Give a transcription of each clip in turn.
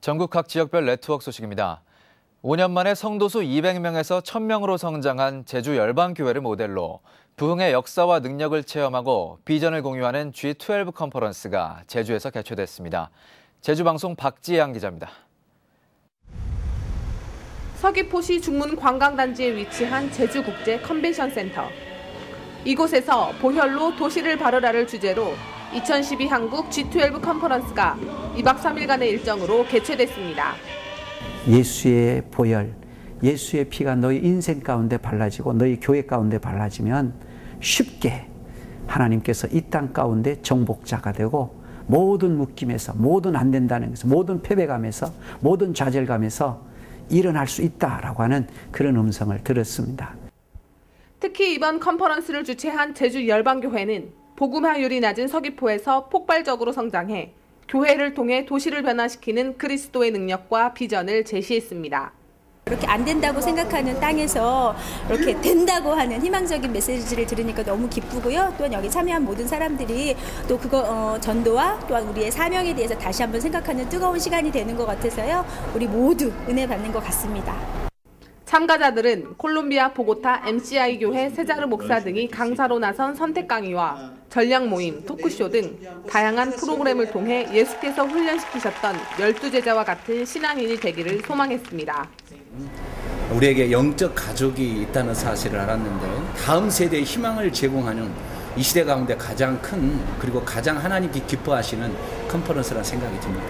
전국 각 지역별 네트워크 소식입니다. 5년 만에 성도수 200명에서 1000명으로 성장한 제주 열방교회를 모델로 부흥의 역사와 능력을 체험하고 비전을 공유하는 G12 컨퍼런스가 제주에서 개최됐습니다. 제주방송 박지양 기자입니다. 서귀포시 중문 관광단지에 위치한 제주국제 컨벤션 센터. 이곳에서 보혈로 도시를 바르라를 주제로 2012 한국 G12 컨퍼런스가 2박 3일간의 일정으로 개최됐습니다. 예수의 보혈, 예수의 피가 너희 인생 가운데 발라지고 너희 교회 가운데 발라지면 쉽게 하나님께서 이 땅 가운데 정복자가 되고 모든 묶임에서 모든 안 된다는 것에서 모든 패배감에서 모든 좌절감에서 일어날 수 있다라고 하는 그런 음성을 들었습니다. 특히 이번 컨퍼런스를 주최한 제주 열방교회는 복음화율이 낮은 서귀포에서 폭발적으로 성장해 교회를 통해 도시를 변화시키는 그리스도의 능력과 비전을 제시했습니다. 이렇게 안 된다고 생각하는 땅에서 이렇게 된다고 하는 희망적인 메시지를 들으니까 너무 기쁘고요. 또한 여기 참여한 모든 사람들이 또 그거 어, 전도와 또한 우리의 사명에 대해서 다시 한번 생각하는 뜨거운 시간이 되는 것 같아서요. 우리 모두 은혜 받는 것 같습니다. 참가자들은 콜롬비아 보고타 MCI 교회 세자르 목사 등이 강사로 나선 선택 강의와 전략 모임, 토크쇼 등 다양한 프로그램을 통해 예수께서 훈련시키셨던 열두 제자와 같은 신앙인이 되기를 소망했습니다. 우리에게 영적 가족이 있다는 사실을 알았는데 다음 세대에 희망을 제공하는 이 시대 가운데 가장 큰 그리고 가장 하나님께 기뻐하시는 컨퍼런스라는 생각이 듭니다.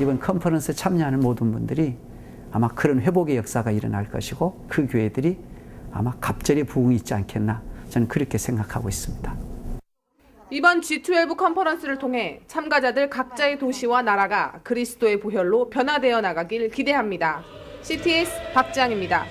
이번 컨퍼런스 참여하는 모든 분들이 아마 그런 회복의 역사가 일어날 것이고 그 교회들이 아마 갑절의 부흥이 있지 않겠나 저는 그렇게 생각하고 있습니다. 이번 G12 컨퍼런스를 통해 참가자들 각자의 도시와 나라가 그리스도의 보혈로 변화되어 나가길 기대합니다. CTS 박지입니다